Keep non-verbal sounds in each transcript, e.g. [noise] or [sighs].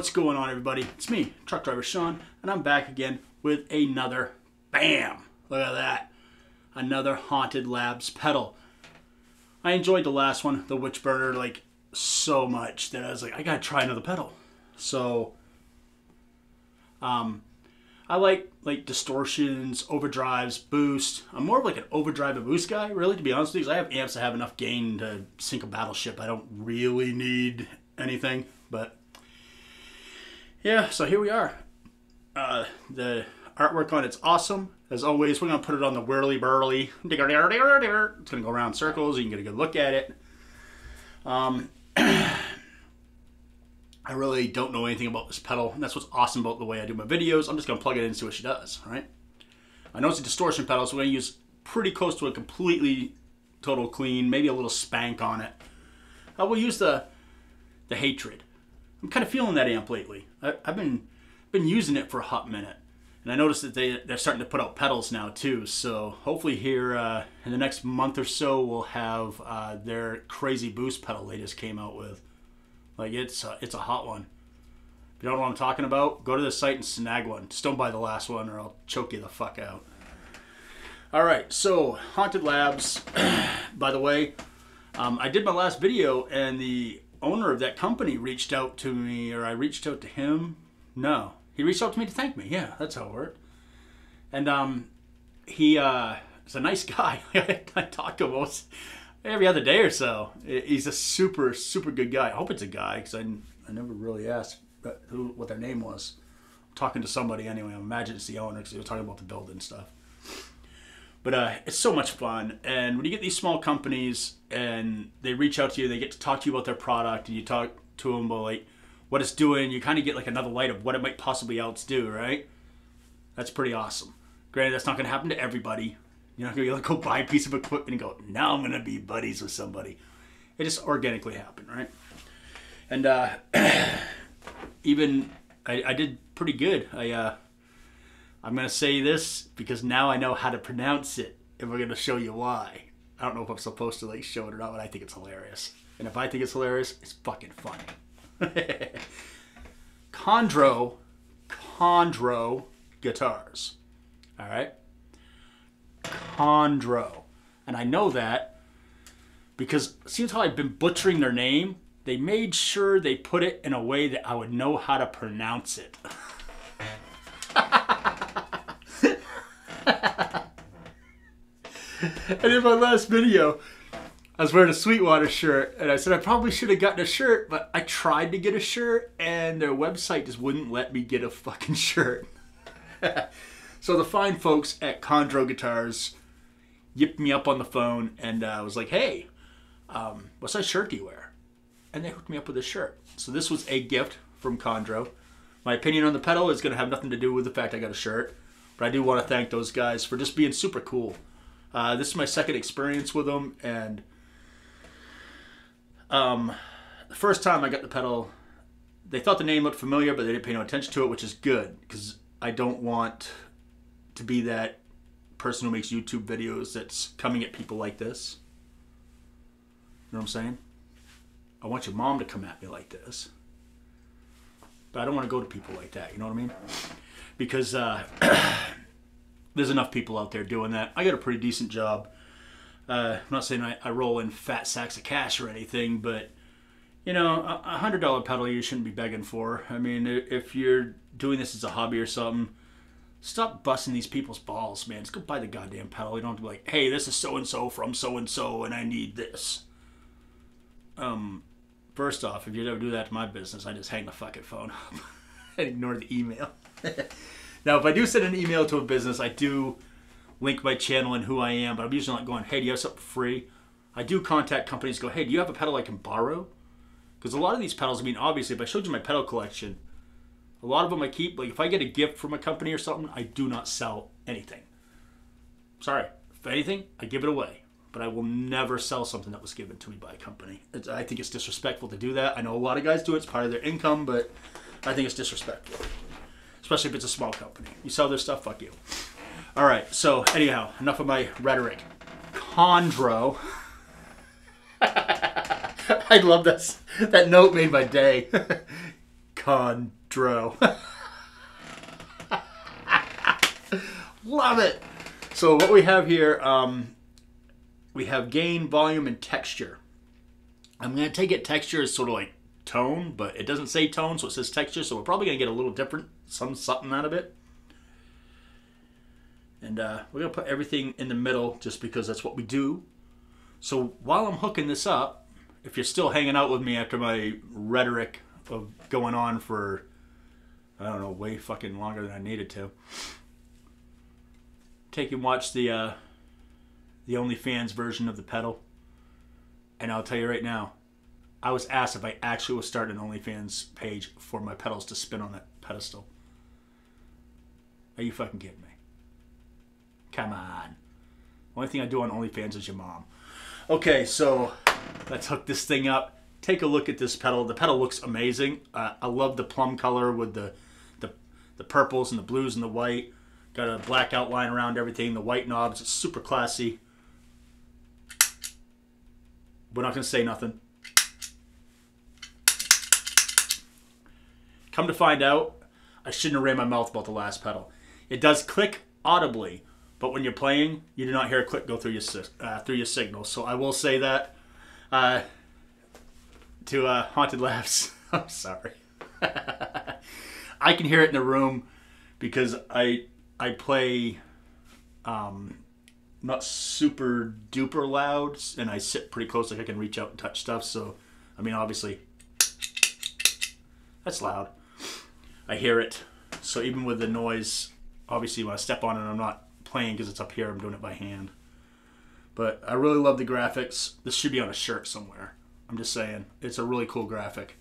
What's going on, everybody? It's me, Truck Driver Shawn, and I'm back again with another BAM! Look at that. Another Haunted Labs pedal. I enjoyed the last one, the Witch Burner, like so much that I was like, I gotta try another pedal. So, um, I like like distortions, overdrives, boost. I'm more of like an overdrive and boost guy, really, to be honest with you. I have amps that have enough gain to sink a battleship. I don't really need anything, but yeah. So here we are. Uh, the artwork on it's awesome. As always, we're gonna put it on the whirly burly. It's gonna go around circles. You can get a good look at it. Um, [clears throat] I really don't know anything about this pedal, and that's what's awesome about the way I do my videos. I'm just gonna plug it in and see what she does, right? I know it's a distortion pedal, so we're gonna use pretty close to a completely total clean, maybe a little spank on it. I will use the the hatred. I'm kind of feeling that amp lately. I, I've been been using it for a hot minute, and I noticed that they they're starting to put out pedals now too. So hopefully here uh, in the next month or so, we'll have uh, their crazy boost pedal they just came out with. Like it's a, it's a hot one. If you don't know what I'm talking about, go to the site and snag one. Just don't buy the last one, or I'll choke you the fuck out. All right, so Haunted Labs. [clears throat] by the way, um, I did my last video, and the owner of that company reached out to me, or I reached out to him. No, he reached out to me to thank me. Yeah, that's how it worked. And um, he uh, is a nice [laughs] guy. I talk to him almost every other day or so. He's a super, super good guy. I hope it's a guy because I, I never really asked who what their name was. I'm talking to somebody anyway. I imagine it's the owner because he was talking about the building stuff. But uh, it's so much fun. And when you get these small companies and they reach out to you, they get to talk to you about their product, and you talk to them about like what it's doing. You kind of get like another light of what it might possibly else do, right? That's pretty awesome. Granted, that's not going to happen to everybody. You're not going to go buy a piece of equipment and go, now I'm going to be buddies with somebody. It just organically happened, right? And uh, [clears throat] even I, I did pretty good. I uh, I'm gonna say this because now I know how to pronounce it, and we're gonna show you why. I don't know if I'm supposed to like show it or not, but I think it's hilarious. And if I think it's hilarious, it's fucking funny. [laughs] Chondro, Chondro guitars. All right, Chondro, and I know that because seems how I've been butchering their name. They made sure they put it in a way that I would know how to pronounce it. [laughs] and in my last video, I was wearing a Sweetwater shirt, and I said I probably should have gotten a shirt, but I tried to get a shirt, and their website just wouldn't let me get a fucking [laughs] shirt. [laughs] so the fine folks at Chondro Guitars yipped me up on the phone, and I uh, was like, "Hey, um, what size shirt do you wear?" And they hooked me up with a shirt. So this was a gift from Chondro. My opinion on the pedal is going to have nothing to do with the fact I got a shirt, but I do want to thank those guys for just being super cool. Uh, this is my second experience with them, and um, the first time I got the pedal, they thought the name looked familiar, but they didn't pay no attention to it, which is good because I don't want to be that person who makes YouTube videos that's coming at people like this. You know what I'm saying? I want your mom to come at me like this. But I don't want to go to people like that, you know what I mean? Because uh, [clears throat] there's enough people out there doing that. I got a pretty decent job. Uh, I'm not saying I, I, roll in fat sacks of cash or anything, but you know, a hundred dollar pedal you shouldn't be begging for. I mean, if you're doing this as a hobby or something, stop busting these people's balls, man. Just go buy the goddamn pedal. You don't have to be like, hey, this is so and so from so and so, and I need this. Um, first off, if you ever do that to my business, I just hang the fucking phone up [laughs] and ignore the email. [laughs] Now, if I do send an email to a business, I do link my channel and who I am, but I'm usually not going, hey, do you have something free? I do contact companies, go, hey, do you have a pedal I can borrow? Because a lot of these pedals, I mean, obviously, if I showed you my pedal collection, a lot of them I keep. Like, if I get a gift from a company or something, I do not sell anything. Sorry. If anything, I give it away. But I will never sell something that was given to me by a company. It's, I think it's disrespectful to do that. I know a lot of guys do it, it's part of their income, but I think it's disrespectful especially if it's a small company. You sell their stuff, fuck you. All right, so anyhow, enough of my rhetoric. Chondro. [laughs] I love this. That note made my day. [laughs] Condro. [laughs] Love it. So what we have here, um, we have gain, volume, and texture. I'm going to take it texture as sort of like tone, but it doesn't say tone, so it says texture. So we're probably going to get a little different, some something out of it. And uh, we're going to put everything in the middle just because that's what we do. So while I'm hooking this up, if you're still hanging out with me after my rhetoric of going on for, I don't know, way fucking longer than I needed to, take and watch the uh, the OnlyFans version of the pedal. And I'll tell you right now, I was asked if I actually was starting an OnlyFans page for my pedals to spin on that pedestal. Are you fucking kidding me? Come on. Only thing I do on OnlyFans is your mom. Okay, so let's hook this thing up. Take a look at this pedal. The pedal looks amazing. Uh, I love the plum color with the, the the purples and the blues and the white. Got a black outline around everything. The white knobs. It's super classy. We're not to say nothing. Come to find out, I shouldn't have ran my mouth about the last pedal. It does click audibly, but when you're playing, you do not hear a click go through your uh, through your signal. So I will say that uh, to uh, Haunted laughs. I'm sorry. [laughs] I can hear it in the room because I I play um, not super duper loud, and I sit pretty close, like I can reach out and touch stuff. So, I mean, obviously, that's loud. I hear it. So even with the noise, obviously, when I step on it, I'm not playing because it's up here. I'm doing it by hand. But I really love the graphics. This should be on a shirt somewhere. I'm just saying. It's a really cool graphic.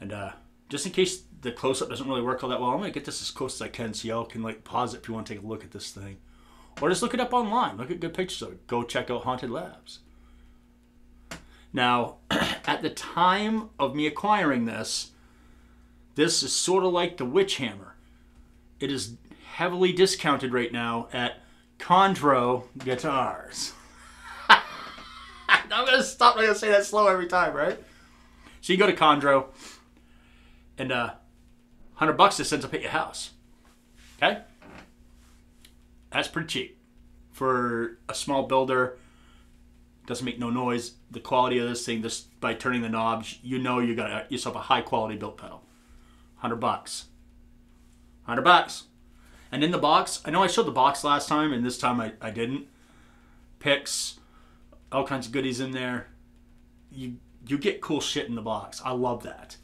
And uh, just in case the close-up doesn't really work all that well, I'm going to get this as close as I can so y'all can like pause it if you want to take a look at this thing. Or just look it up online. Look at good pictures of it. Go check out Haunted Labs. Now, [clears throat] at the time of me acquiring this, this is sort of like the Witch Hammer. It is heavily discounted right now at Condro Guitars. [laughs] I'm gonna stop. I'm gonna say that slow every time, right? So you go to Condro, and uh, hundred bucks just ends up at your house. Okay, that's pretty cheap for a small builder. Doesn't make no noise. The quality of this thing, just by turning the knobs, you know you got yourself a high quality built pedal. Hundred bucks. Hundred bucks. And in the box, I know I showed the box last time, and this time I, I didn't. Picks, all kinds of goodies in there. You you get cool shit in the box. I love that.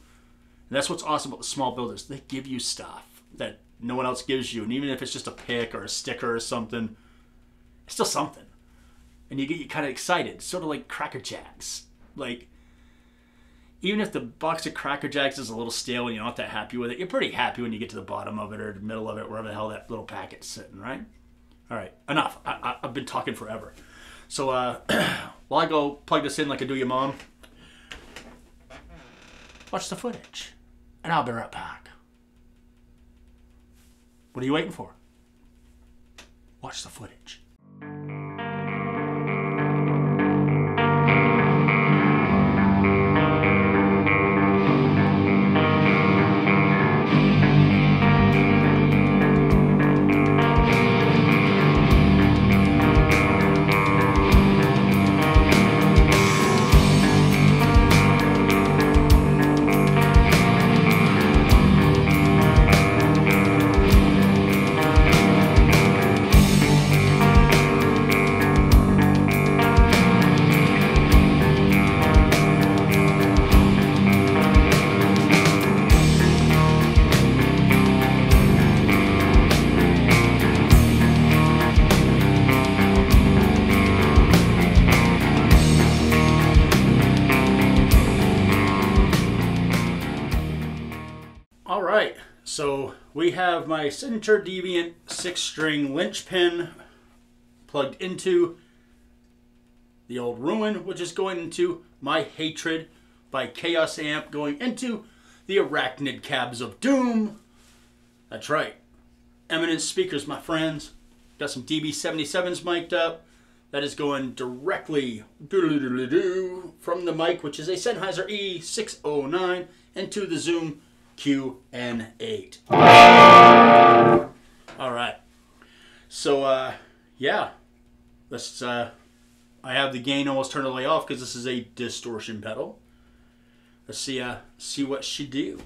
And that's what's awesome about the small builders. They give you stuff that no one else gives you, and even if it's just a pick or a sticker or something, it's still something. And you get you kind of excited, sort of like Cracker Jacks. Like even if the box of Cracker Jacks is a little stale and you're not that happy with it, you're pretty happy when you get to the bottom of it or the middle of it, wherever the hell that little packet's sitting, right? All right, enough. I, have been talking forever. So uh, [clears throat] while I go plug this in like I do your mom, watch the footage, and I'll be right back. What are you waiting for? Watch the footage. So we have my signature Deviant six string linchpin plugged into the old Ruin, which is going into my Hatred by Chaos Amp, going into the Arachnid Cabs of Doom. That's right. Eminence speakers, my friends. Got some DV77s mic'd up. That is going directly from the mic, which is a Sennheiser E609 into the Zoom QN8. All right. So, uh, yeah. Let's, uh, I have the gain almost turned all the way off because this is a distortion pedal. Let's see, uh, see what she do.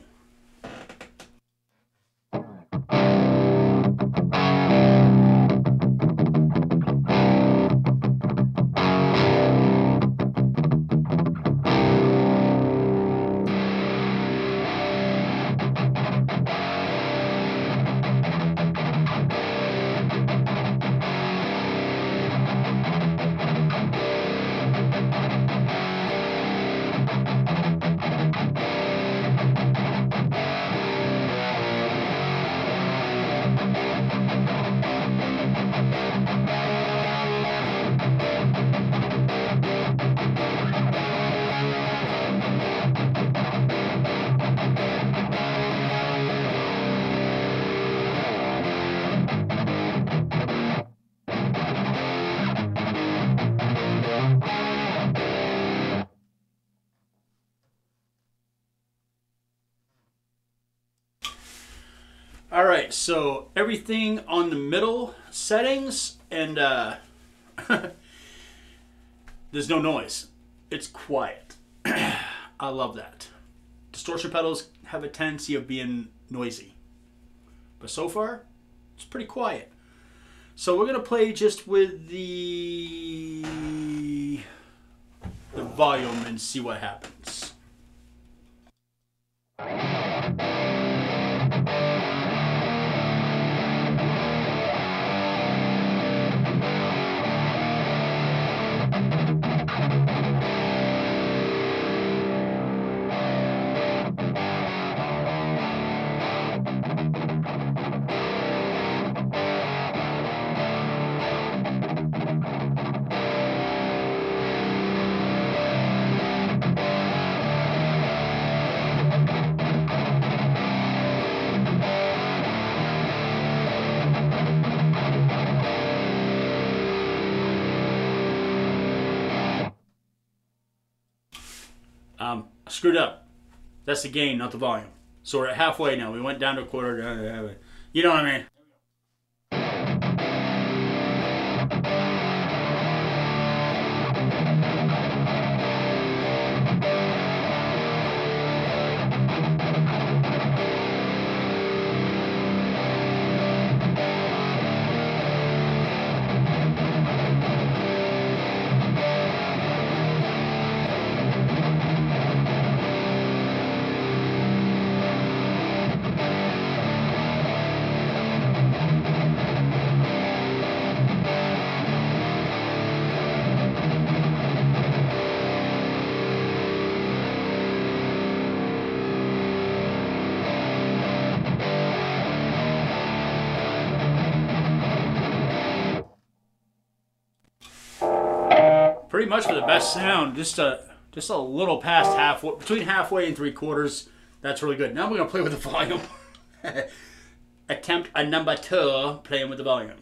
So everything on the middle settings and uh, [laughs] there's no noise. It's quiet. [clears throat] I love that. Distortion pedals have a tendency of being noisy. But so far, it's pretty quiet. So we're gonna play just with the the volume and see what happens. Screwed up. That's the gain, not the volume. So we're at halfway now. We went down to a quarter. You know what I mean? Pretty much for the best sound. Just a just a little past half between halfway and three quarters. That's really good. Now we're gonna play with the volume. [laughs] Attempt a number two playing with the volume.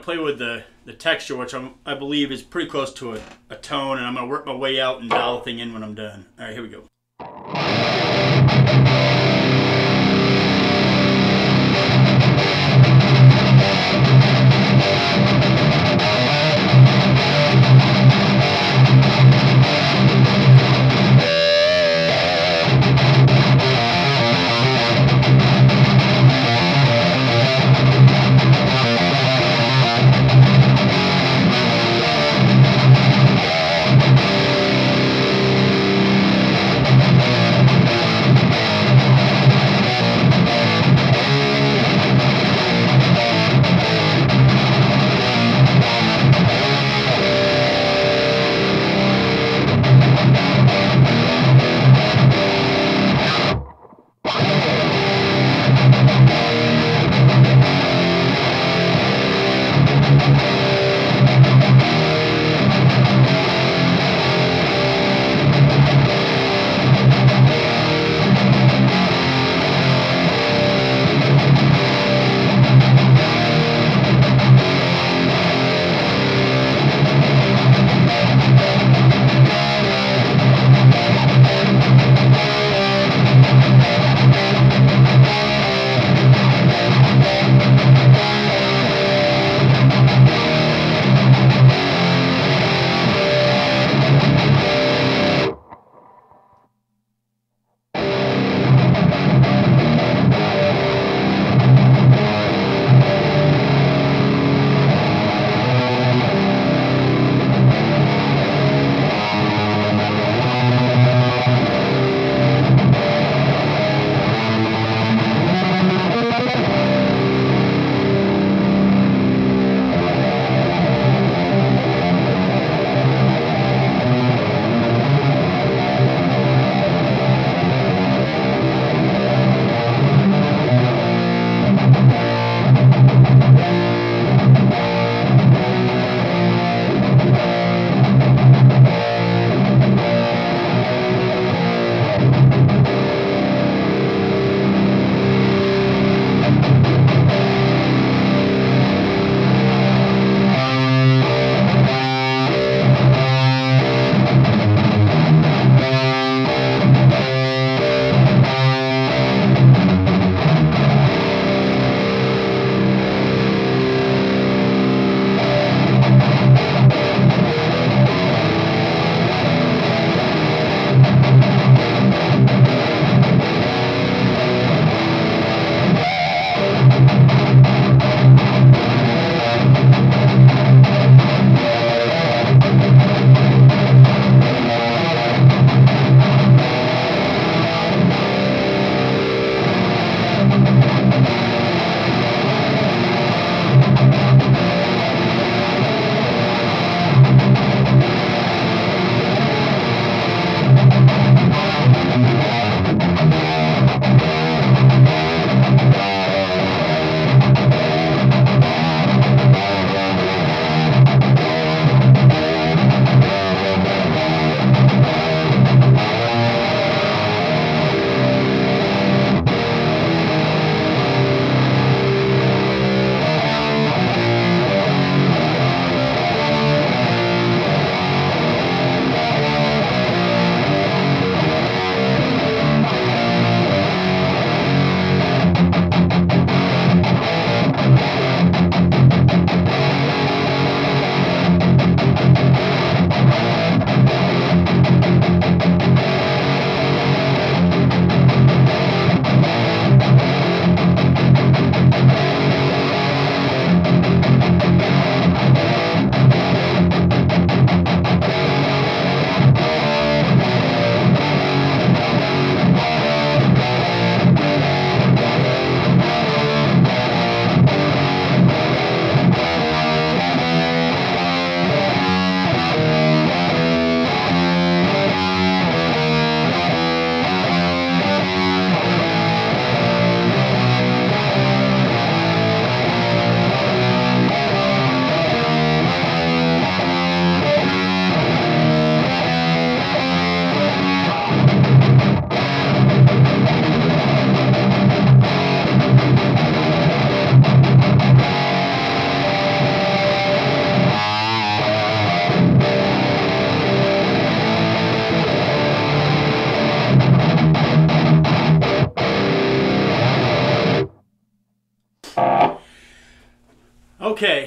Gonna play with the, the texture, which I'm, I believe is pretty close to a, a tone, and I'm gonna work my way out and dial the thing in when I'm done. All right, here we go.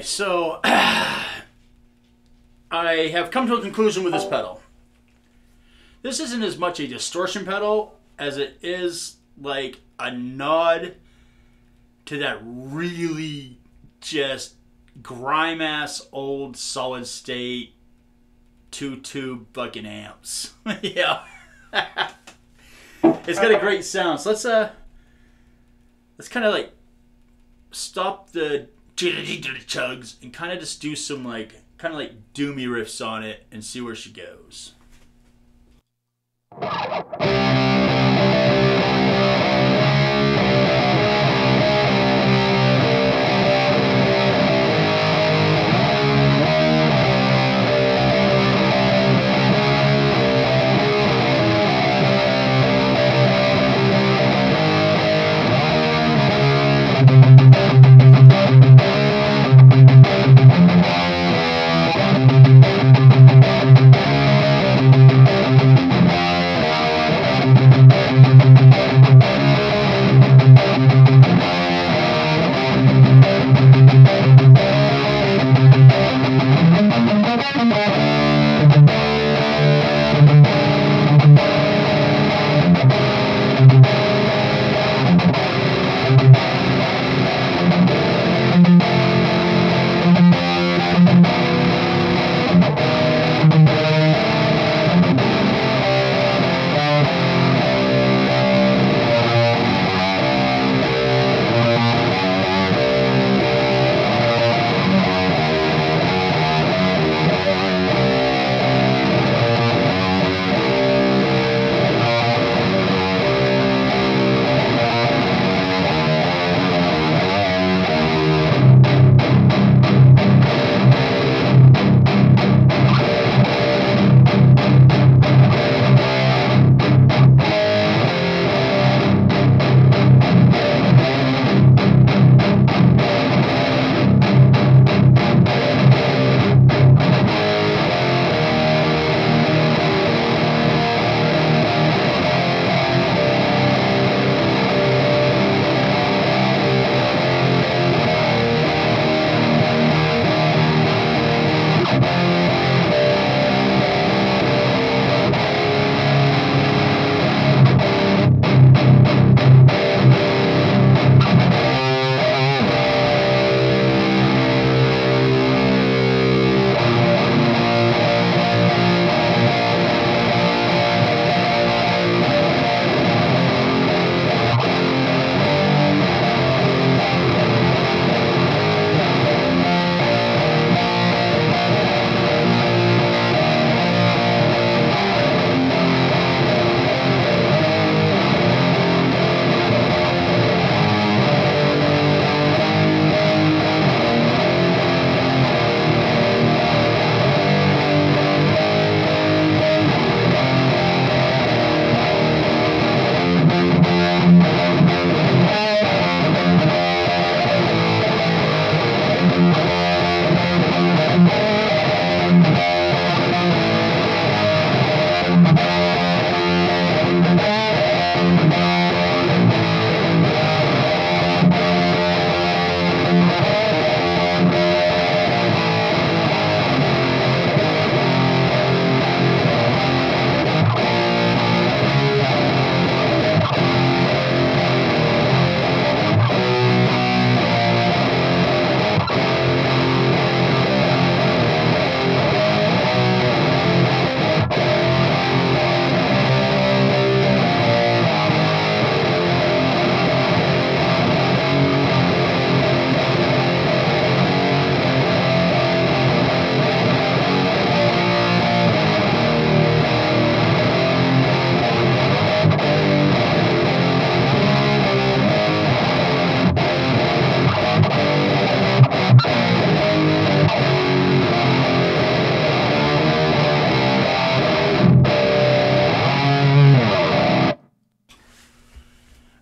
So [sighs] I have come to a conclusion with this pedal. This isn't as much a distortion pedal as it is like a nod to that really just grime ass old solid state two tube fucking amps. [laughs] yeah. [laughs] it's got a great sound. So let's uh let's kind of like stop the chugs and kind of just do some like kind of like doomy riffs on it and see where she goes.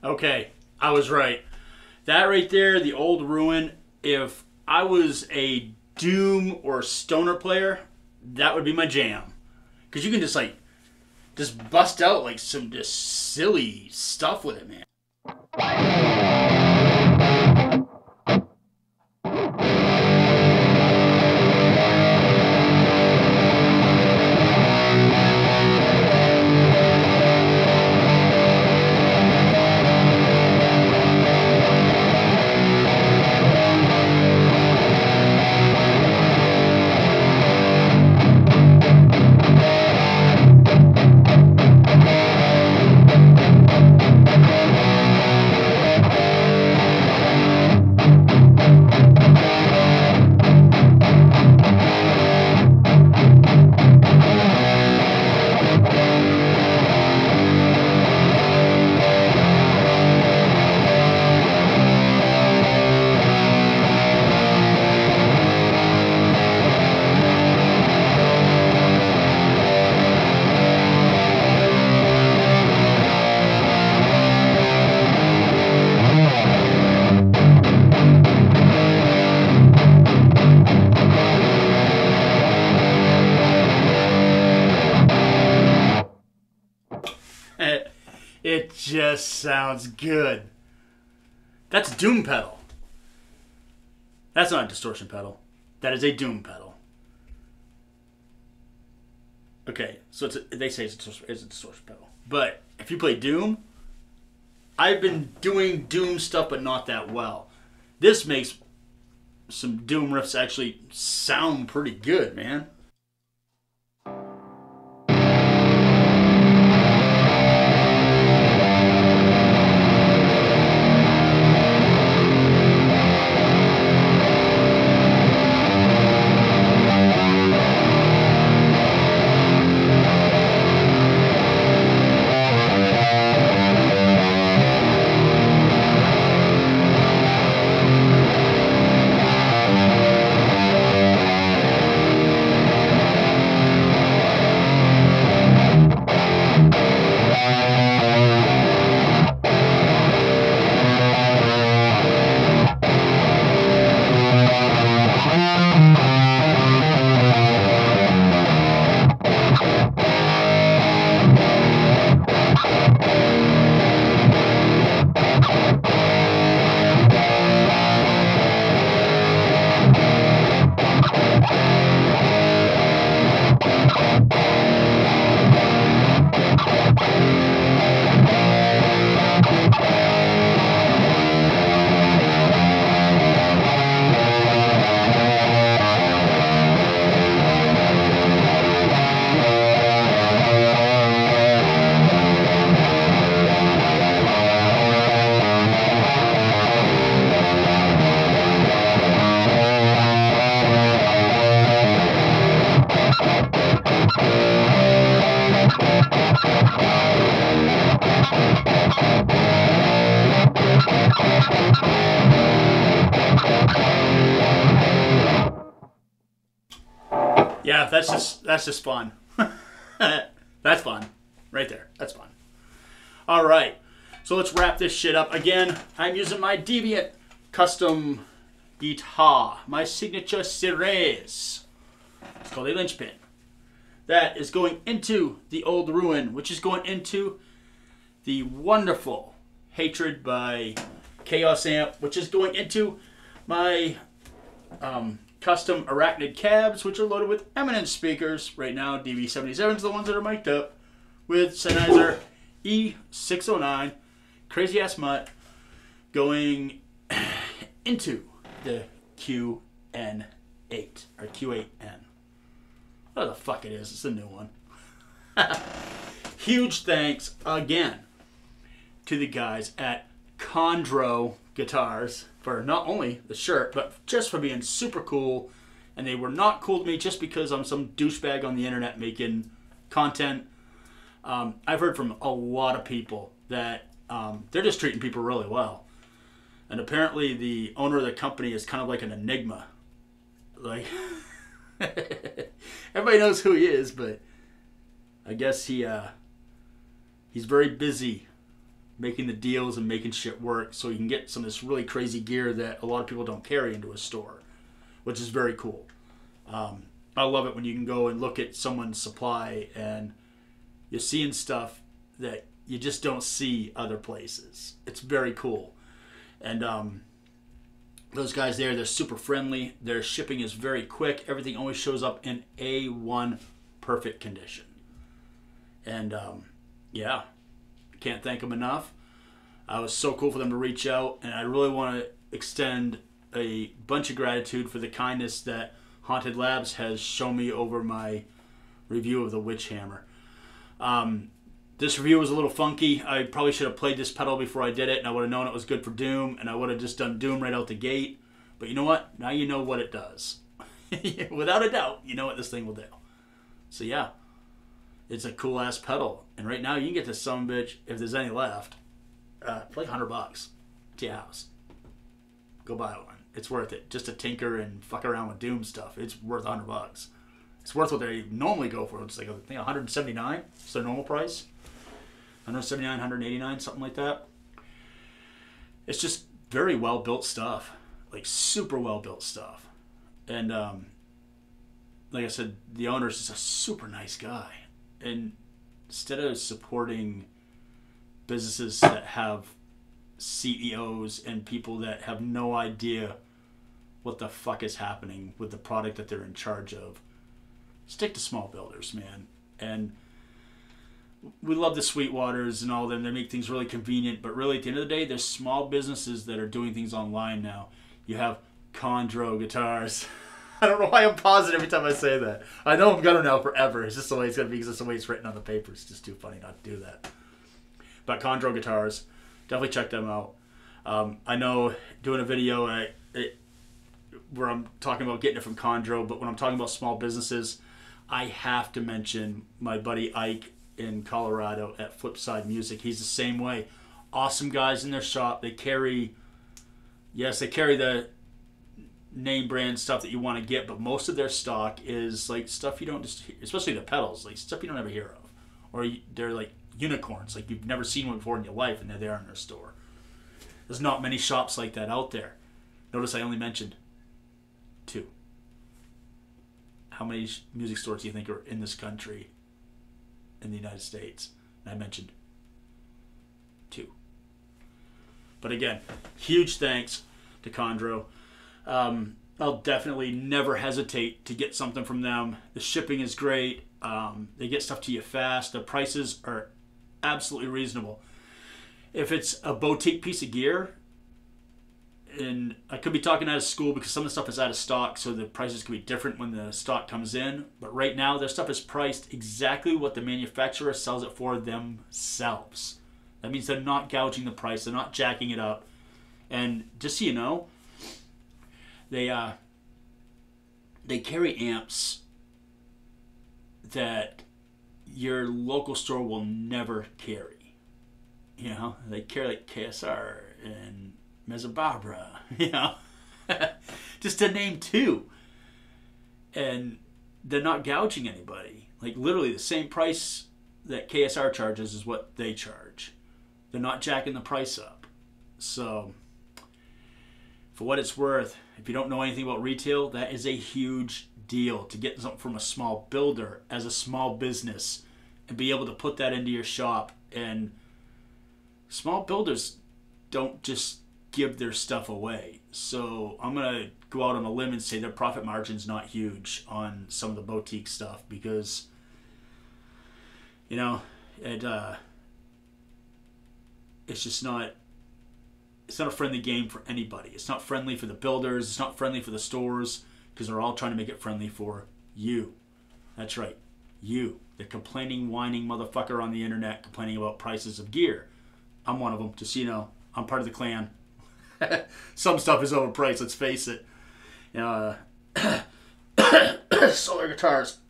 Okay, I was right. That right there, the old ruin, if I was a Doom or Stoner player, that would be my jam. Because you can just like, just bust out like some just silly stuff with it, man. Just sounds good. That's Doom pedal. That's not a distortion pedal. That is a Doom pedal. Okay, so a, they say it's a, it's a distortion pedal. But if you play Doom, I've been doing Doom stuff, but not that well. This makes some Doom riffs actually sound pretty good, man. That's just fun. [laughs] that's fun, right there. That's fun. All right, so let's wrap this shit up. Again, I'm using my Deviant custom guitar, my signature series. It's called a linchpin. That is going into the old ruin, which is going into the wonderful hatred by Chaos Amp, which is going into my um, custom Arachnid cabs, which are loaded with Eminence speakers. Right now, DV77s are the ones that are mic'd up with Sennheiser E609, crazy ass mutt, going [clears throat] into the QN8 or Q8N. What the fuck it is? It's a new one. [laughs] Huge thanks again to the guys at Chondro Guitars for not only the shirt, but just for being super cool. And they were not cool to me just because I'm some douchebag on the internet making content. Um, I've heard from a lot of people that um, they're just treating people really well. And apparently, the owner of the company is kind of like an enigma. Like, [laughs] everybody knows who he is, but I guess he uh, he's very busy making the deals and making shit work so you can get some of this really crazy gear that a lot of people don't carry into a store, which is very cool. Um, I love it when you can go and look at someone's supply and you're seeing stuff that you just don't see other places. It's very cool. And um, those guys there, they're super friendly. Their shipping is very quick. Everything always shows up in A1 perfect condition. And um, yeah, can't thank them enough. Uh, it was so cool for them to reach out, and I really want to extend a bunch of gratitude for the kindness that Haunted Labs has shown me over my review of the Witch Hammer. Um, this review was a little funky. I probably should have played this pedal before I did it, and I would have known it was good for Doom, and I would have just done Doom right out the gate. But you know what? Now you know what it does. [laughs] Without a doubt, you know what this thing will do. So yeah, it's a cool ass pedal, and right now you can get this some bitch if there's any left, uh, like hundred bucks to your house. Go buy one. It's worth it. Just to tinker and fuck around with Doom stuff. It's worth hundred bucks. It's worth what they normally go for. It's like I think 179. It's their normal price. 179, 189, something like that. It's just very well built stuff, like super well built stuff, and um, like I said, the owner is a super nice guy and instead of supporting businesses that have CEOs and people that have no idea what the fuck is happening with the product that they're in charge of. Stick to small builders, man. And we love the Sweetwaters and all them. They make things really convenient, but really at the end of the day, there's small businesses that are doing things online now. You have Chondro guitars. [laughs] I don't know why I'm pausing every time I say that. I know I'm gonna know forever. It's just the way it's gonna be because it's the way it's written on the paper. It's just too funny not to do that. But Chondro guitars, definitely check them out. Um, I know doing a video I, it, where I'm talking about getting it from Chondro, but when I'm talking about small businesses, I have to mention my buddy Ike in Colorado at Flipside Music. He's the same way. Awesome guys in their shop. They carry, yes, they carry the name brand stuff that you want to get, but most of their stock is like stuff you don't just, especially the pedals, like stuff you don't ever hear of, or they're like unicorns, like you've never seen one before in your life, and they're there in their store. There's not many shops like that out there. Notice I only mentioned two. How many music stores do you think are in this country, in the United States? And I mentioned two. But again, huge thanks to Chondro. Um, I'll definitely never hesitate to get something from them. The shipping is great. Um, they get stuff to you fast. The prices are absolutely reasonable. If it's a boutique piece of gear, and I could be talking out of school because some of the stuff is out of stock, so the prices could be different when the stock comes in. But right now, their stuff is priced exactly what the manufacturer sells it for themselves. That means they're not gouging the price, they're not jacking it up. And just so you know, they uh, they carry amps that your local store will never carry. You know, they carry like KSR and Mezzabarbara, [laughs] you know, [laughs] just to name two. And they're not gouging anybody. Like literally the same price that KSR charges is what they charge. They're not jacking the price up. So, for what it's worth, if you don't know anything about retail, that is a huge deal to get something from a small builder as a small business and be able to put that into your shop. And small builders don't just give their stuff away. So I'm gonna go out on a limb and say their profit margin's not huge on some of the boutique stuff because you know it uh, it's just not it's not a friendly game for anybody. It's not friendly for the builders. It's not friendly for the stores because they're all trying to make it friendly for you. That's right, you, the complaining, whining motherfucker on the internet complaining about prices of gear. I'm one of them. Just so you know, I'm part of the clan. Some stuff is overpriced. Let's face it. Uh, solar guitars.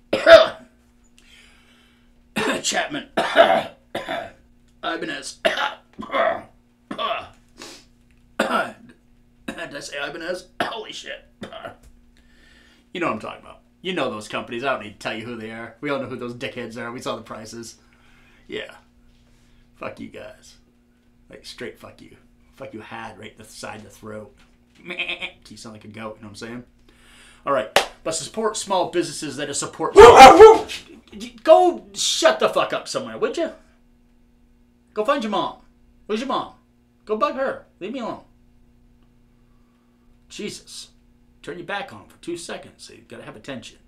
Chapman. Ibanez. Did I say Ibanez? [coughs] Holy shit. [coughs] You know what I'm talking about. You know those companies. I don't need to tell you who they are. We all know who those dickheads are. We saw the prices. Yeah. Fuck you guys. Like, straight fuck you Fuck you had right the side of the throat. You sound like a goat, you know what I'm saying? All right, but support small businesses that are support. Go shut the fuck up somewhere, would you? Go find your mom. Where's your mom? Go bug her. Leave me alone. Jesus. Turn your back on for two seconds. So you gotta have attention.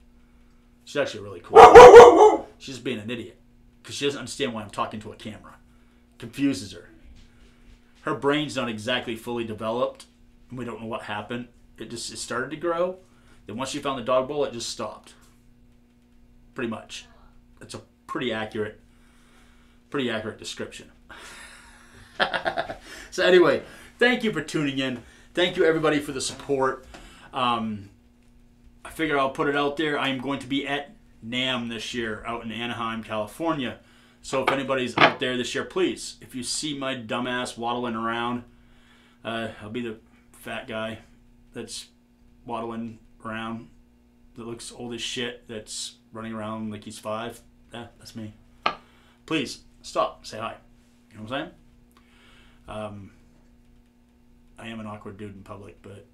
She's actually really cool. [laughs] She's just being an idiot. Because she doesn't understand why I'm talking to a camera. Confuses her her brain's not exactly fully developed. And we don't know what happened. It just it started to grow. Then once she found the dog bowl, it just stopped. Pretty much. That's a pretty accurate, pretty accurate description. [laughs] so anyway, thank you for tuning in. Thank you everybody for the support. Um, I figure I'll put it out there. I'm going to be at NAMM this year out in Anaheim, California. So if anybody's out there this year, please, if you see my dumbass waddling around, uh, I'll be the fat guy that's waddling around that looks old as shit that's running around like he's five. Yeah, that's me. Please stop, say hi. You know what I'm saying? Um, I am an awkward dude in public, but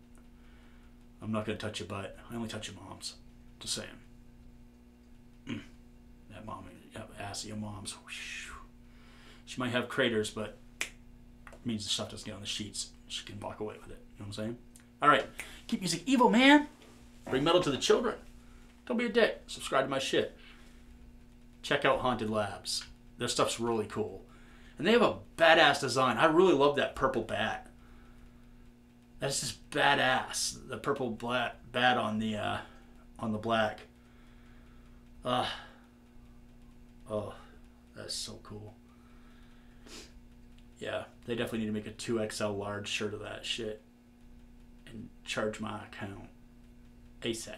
I'm not gonna touch your butt. I only touch your mom's. Just saying. Mm. That mom ass of your mom's. She might have craters, but means the stuff doesn't get on the sheets. She can walk away with it. You know what I'm saying? All right. Keep music evil, man. Bring metal to the children. Don't be a dick. Subscribe to my shit. Check out Haunted Labs. Their stuff's really cool. And they have a badass design. I really love that purple bat. That's just badass. The purple black bat on the uh, on the black. Uh, oh, that's so cool. Yeah, they definitely need to make a 2XL large shirt of that shit and charge my account ASAP.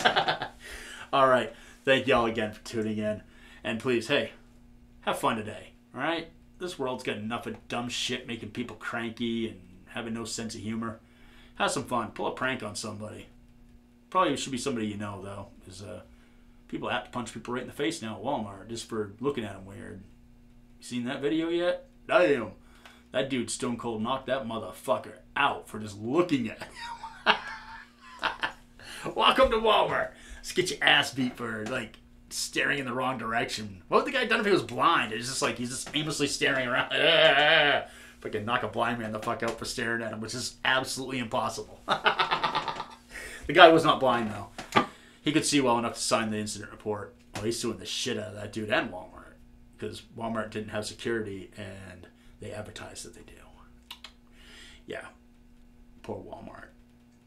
[laughs] all right. Thank y'all again for tuning in. And please, hey, have fun today. All right? This world's got enough of dumb shit making people cranky and having no sense of humor. Have some fun. Pull a prank on somebody. Probably should be somebody you know, though, Is uh, people have to punch people right in the face now at Walmart just for looking at them weird. You seen that video yet? Damn. That dude stone cold knocked that motherfucker out for just looking at him. [laughs] Welcome to Walmart. Let's get your ass beat for like staring in the wrong direction. What would the guy done if he was blind? It's just like he's just aimlessly staring around. [laughs] Fucking knock a blind man the fuck out for staring at him, which is absolutely impossible. [laughs] the guy was not blind though. He could see well enough to sign the incident report. Well, he's suing the shit out of that dude and Walmart because Walmart didn't have security and they advertised that they do. Yeah, poor Walmart.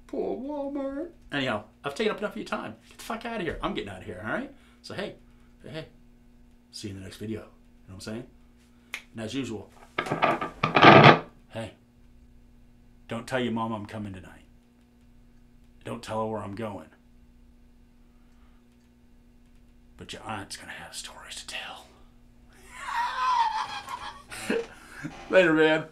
Poor Walmart. Anyhow, I've taken up enough of your time. Get the fuck out of here. I'm getting out of here, all right? So, hey, hey. See you in the next video. You know what I'm saying? And as usual, don't tell your mom I'm coming tonight. Don't tell her where I'm going. But your aunt's going to have stories to tell. [laughs] Later, man.